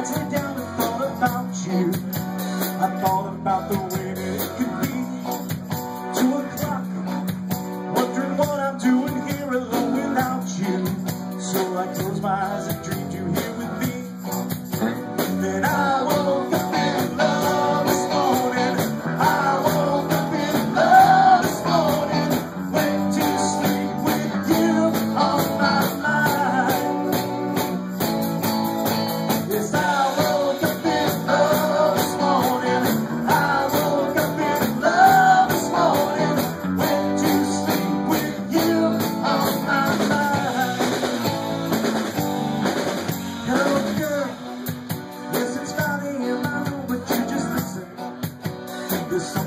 I sit down and thought about you. I thought about the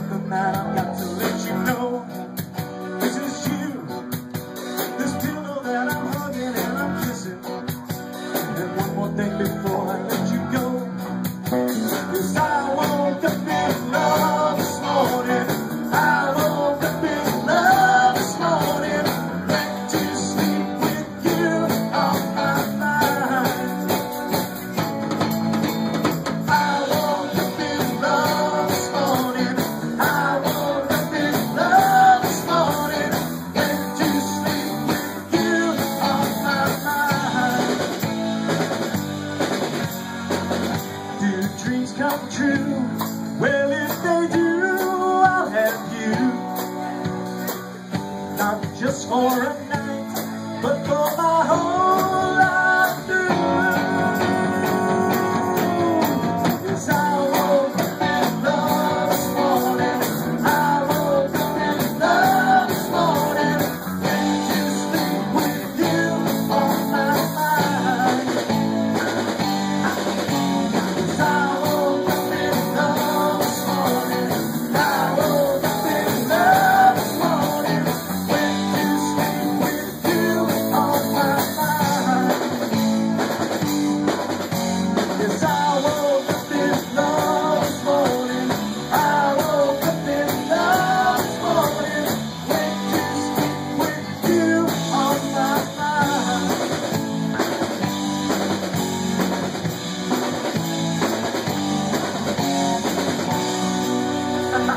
but let you know. This is you. This pillow that I'm hugging and I'm kissing. And one more thing before I let you go. I dreams come true. Well, if they do, I'll have you. Not just for a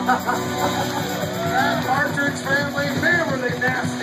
That Partridge family, Beverly Nassau.